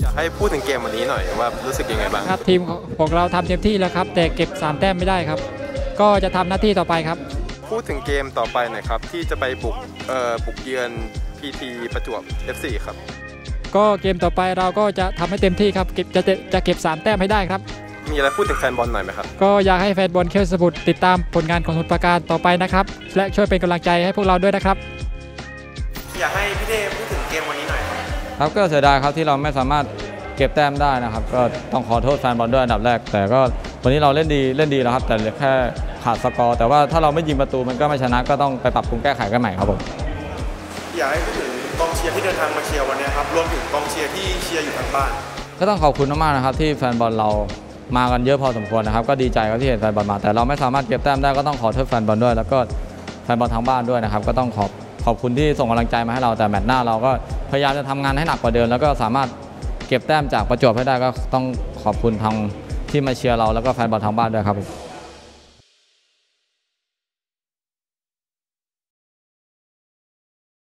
อยากให้พูดถึงเกมวันนี้หน่อยว่ารู้สึกยังไงบ้างครับทีมของเราทำเต็มที่แล้วครับ แต่เก็บ 3 แต้มไม่ได้ครับ ก็จะทำหน้าที่ต่อไปครับ พูดถึงเกมต่อไปหน่อยครับ ที่จะไปบุกเอ่อบุกเยือน PT ประจวบ FC ครับ ก็เกมต่อไปเราก็จะทำให้เต็มที่ครับเก็บจะจะจะเก็บ 3 แต้มให้ได้ครับมีอะไรพูดถึงแฟนบอลหน่อยไหมครับ ก็อยากให้แฟนบอลเคียวสมุทรติดตามผลงานของสมุทรปราการต่อไปนะครับ และช่วยเป็นกำลังใจให้พวกเราด้วยนะครับ อยากให้พี่เท่ห์พูดถึงเกมวันนี้หน่อยครับครับก็เสียดายครับที่เราไม่สามารถเก็บแต้มได้นะครับ ก็ต้องขอโทษแฟนบอลด้วยอันดับแรก แต่ก็วันนี้เราเล่นดีเล่นดีแล้วครับ แต่เหลือแค่ขาดสกอร์ แต่ว่าถ้าเราไม่ยิงประตูมันก็ไม่ชนะก็ต้องไปปรับปรุงแก้ไขกันใหม่ครับผมอยากให้พูดถึงกองเชียร์ที่เดินทางมาเชียร์วันนี้ครับรวมถึงกองเชียร์ที่เชียร์อยู่ทางบ้าน ก็ต้องขอบคุณมากๆนะครับที่แฟนบอลเรามากันเยอะพอสมควรนะครับ ก็ดีใจครับที่เห็นแฟนบอลมา แต่เราไม่สามารถเก็บแต้มได้ก็ต้องขอโทษแฟนบอลด้วย แล้วก็แฟนบอลทางบ้านด้วยนะครับ ก็ต้องขอบ ขอบคุณที่ส่งกำลังใจมาให้เราแต่แมตช์หน้าเราก็พยายามจะทำงานให้หนักกว่าเดิม แล้วก็สามารถเก็บแต้มจากประจวบให้ได้ก็ต้องขอบคุณทางที่มาเชียร์เราแล้วก็แฟนบอลทางบ้านด้วยครับผม